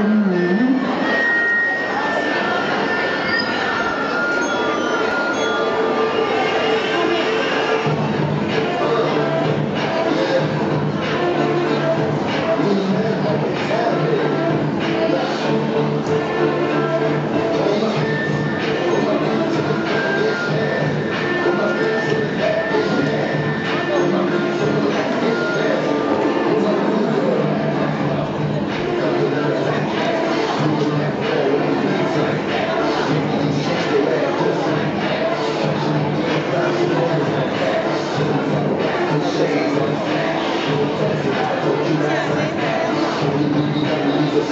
อื้